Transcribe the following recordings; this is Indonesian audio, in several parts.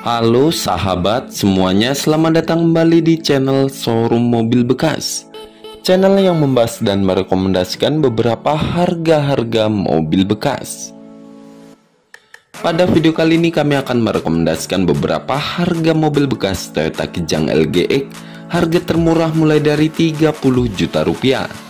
Halo sahabat semuanya, selamat datang kembali di channel Showroom Mobil Bekas. Channel yang membahas dan merekomendasikan beberapa harga-harga mobil bekas. Pada video kali ini kami akan merekomendasikan beberapa harga mobil bekas Toyota Kijang LGX Harga termurah mulai dari 30 juta rupiah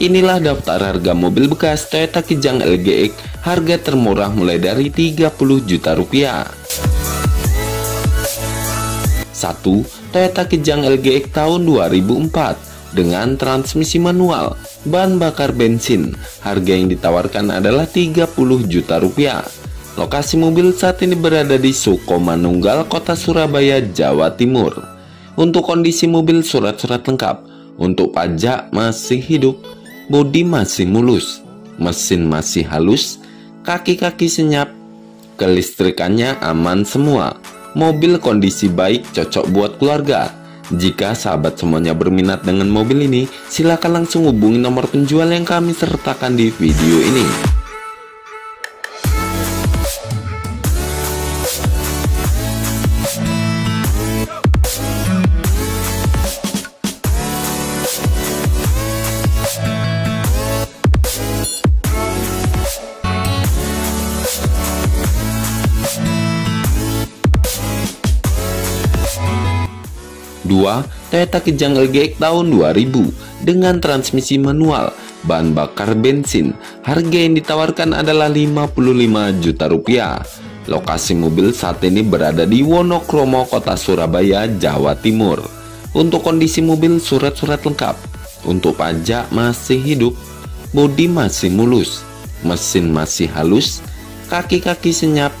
Inilah daftar harga mobil bekas Toyota Kijang LGX harga termurah mulai dari 30 juta rupiah. 1. Toyota Kijang LGX tahun 2004 dengan transmisi manual, bahan bakar bensin. Harga yang ditawarkan adalah 30 juta rupiah. Lokasi mobil saat ini berada di Sukomanunggal, Kota Surabaya, Jawa Timur. Untuk kondisi mobil surat-surat lengkap, untuk pajak masih hidup, bodi masih mulus, mesin masih halus, kaki-kaki senyap, kelistrikannya aman semua, mobil kondisi baik cocok buat keluarga. Jika sahabat semuanya berminat dengan mobil ini, silakan langsung hubungi nomor penjual yang kami sertakan di video ini. 2. Toyota Kijang LGX tahun 2000 dengan transmisi manual, bahan bakar bensin. Harga yang ditawarkan adalah 55 juta rupiah. Lokasi mobil saat ini berada di Wonokromo, Kota Surabaya, Jawa Timur. Untuk kondisi mobil surat-surat lengkap. Untuk pajak masih hidup, bodi masih mulus, mesin masih halus, kaki-kaki senyap,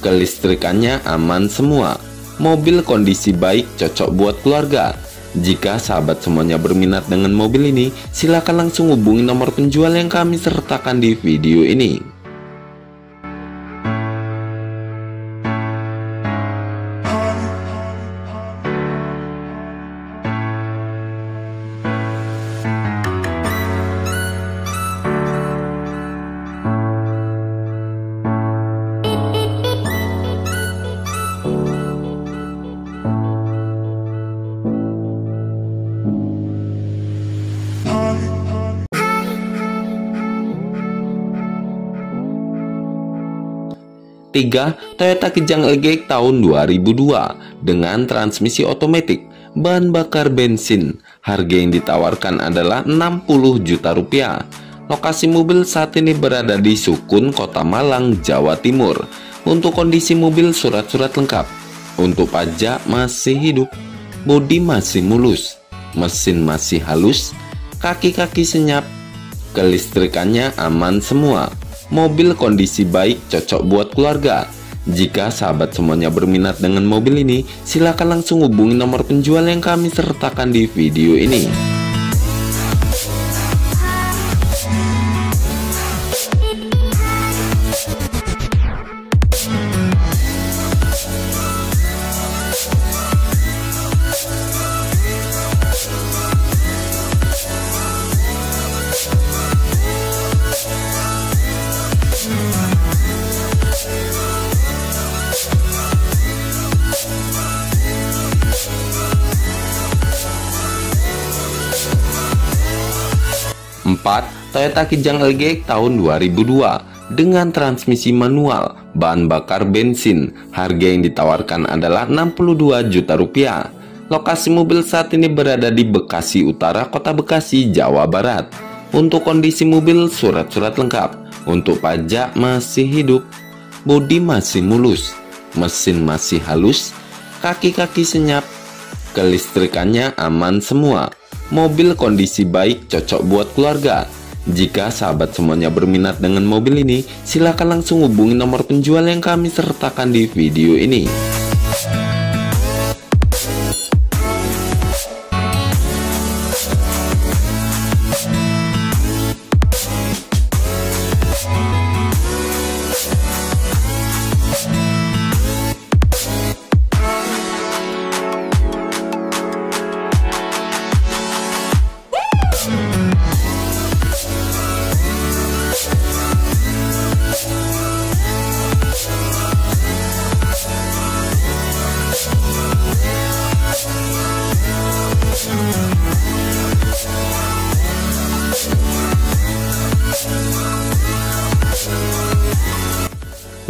kelistrikannya aman semua mobil kondisi baik cocok buat keluarga. Jika sahabat semuanya berminat dengan mobil ini, silakan langsung hubungi nomor penjual yang kami sertakan di video ini. 3. Toyota Kijang LGX tahun 2002 dengan transmisi otomatis, bahan bakar bensin. Harga yang ditawarkan adalah 60 juta rupiah. Lokasi mobil saat ini berada di Sukun, Kota Malang, Jawa Timur. Untuk kondisi mobil surat-surat lengkap. Untuk pajak masih hidup, bodi masih mulus, mesin masih halus, kaki-kaki senyap, kelistrikannya aman semua mobil kondisi baik cocok buat keluarga. Jika sahabat semuanya berminat dengan mobil ini, silakan langsung hubungi nomor penjual yang kami sertakan di video ini. 4. Toyota Kijang LG tahun 2002 dengan transmisi manual, bahan bakar bensin. Harga yang ditawarkan adalah 62 juta rupiah. Lokasi mobil saat ini berada di Bekasi Utara, Kota Bekasi, Jawa Barat. Untuk kondisi mobil surat-surat lengkap. Untuk pajak masih hidup. Bodi masih mulus. Mesin masih halus. Kaki-kaki senyap. Kelistrikannya aman semua mobil kondisi baik cocok buat keluarga. Jika sahabat semuanya berminat dengan mobil ini, silahkan langsung hubungi nomor penjual yang kami sertakan di video ini.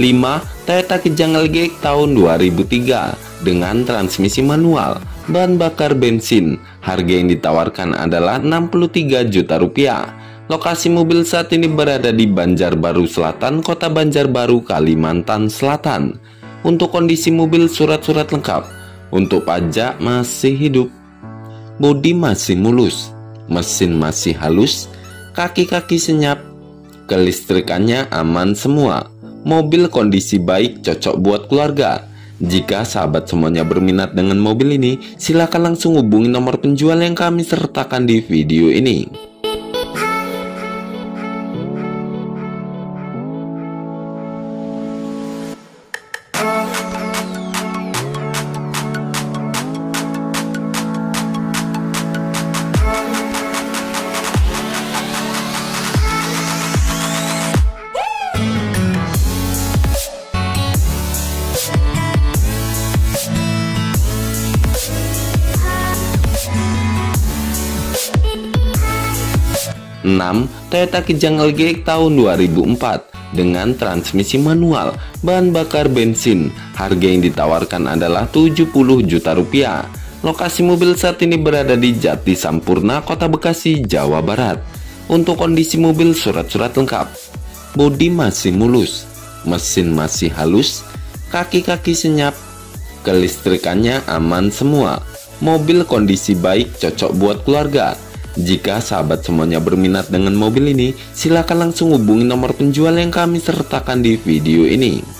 5. Toyota Kijang LG tahun 2003 dengan transmisi manual, bahan bakar bensin. Harga yang ditawarkan adalah 63 juta rupiah. Lokasi mobil saat ini berada di Banjarbaru Selatan, Kota Banjarbaru, Kalimantan Selatan. Untuk kondisi mobil surat-surat lengkap. Untuk pajak masih hidup. Bodi masih mulus, mesin masih halus, kaki-kaki senyap, kelistrikannya aman semua Mobil kondisi baik cocok buat keluarga. Jika sahabat semuanya berminat dengan mobil ini, silakan langsung hubungi nomor penjual yang kami sertakan di video ini. 6. Toyota Kijang LG tahun 2004 dengan transmisi manual, bahan bakar bensin. Harga yang ditawarkan adalah 70 juta rupiah. Lokasi mobil saat ini berada di Jati Sampurna, Kota Bekasi, Jawa Barat. Untuk kondisi mobil surat-surat lengkap. Bodi masih mulus, mesin masih halus, kaki-kaki senyap, kelistrikannya aman semua. Mobil kondisi baik cocok buat keluarga jika sahabat semuanya berminat dengan mobil ini, silakan langsung hubungi nomor penjual yang kami sertakan di video ini.